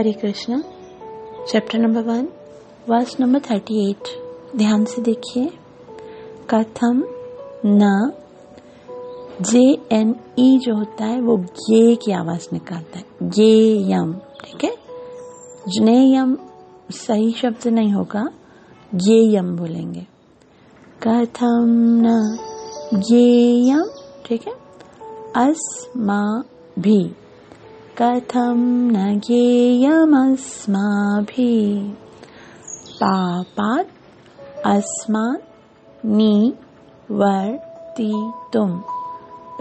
Hare Krishna chapter number one verse number thirty eight ध्यान से देखिए। कथम न, जे एन ई जो होता है, वो गे की आवाज़ निकालता है। गे यम, ठीक है? जने यम सही शब्द नहीं होगा, गे यम बोलेंगे। कथम न, गे यम, ठीक है? अस्मा भी। कथं न ज्ञेयमस्माभिः पापात् अस्मान् निवर्तितुम्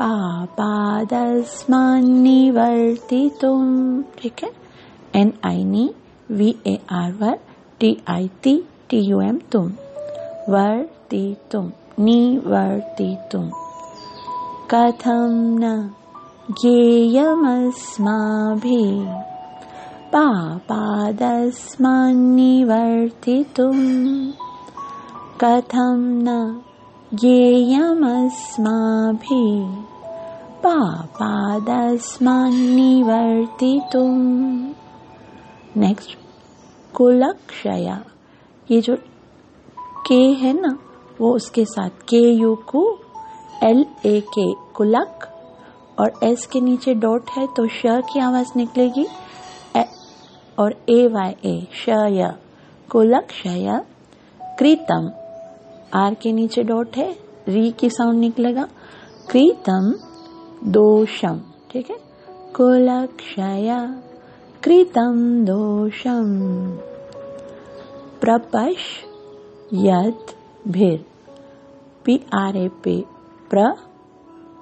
पापादस्मान्निवर्तितुम्। ठीक है? एन आई नी V A R were T I T T U M तुम। वर्तितुम। निवर्तितुम। कथं न ज्ञेयमस्माभिः। पापादस्मान्निवर्तितुम्। कथं न ज्ञेयमस्माभिः। पापादस्मान्निवर्तितुम्। नेक्स्ट कुलक्षया। ये जो के है ना, वो उसके साथ के यू को, एल ए के, कुलक और एस के नीचे डॉट है तो श की आवाज़ निकलेगी। ए, और ए वाई ए शय कृतम। आर के नीचे डॉट है री की साउंड निकलेगा। कृतम दोषम ठीक है? कुलक्षय कृतम दोषम। प्रपश यद भिर पी आर ए पे प्र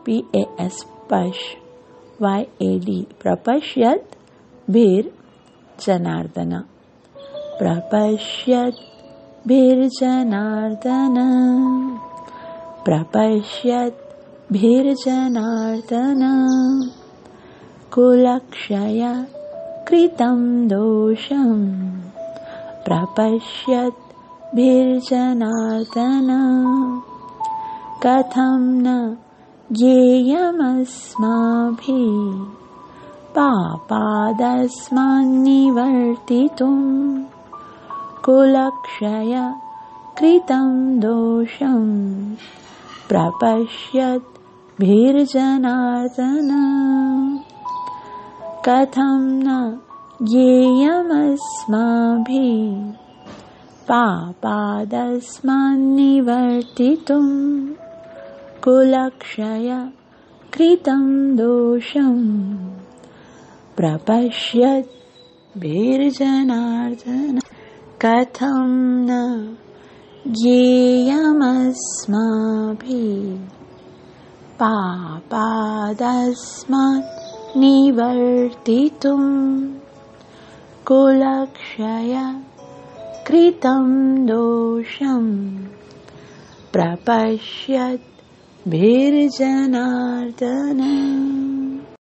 पी ए एस पश वाय ए डी प्रपश्यत भीर जनार्दन। प्रपश्यत भीर जनार्दन। प्रपश्यत भीर जनार्दन। कुलक्षय कृतं दोषम्। प्रपश्यत् भीर्जनार्दन कथं न ज्ञेयमस्माभिः पापादस्मान्निवर्तितुम् कुलक्षय कृतं दोषम् प्रपश्यत् भीर्जनार्दन। कथं न ज्ञेयमस्माभिः पापादस्मान्निवर्तितुम् कृतं दोषम् प्रपश्यत् भीर्जनार्दन कथं न ज्ञेयमस्माभिः पापादस्मात् निवर्तितुम् प्रपश्यत् भीर्जनार्दन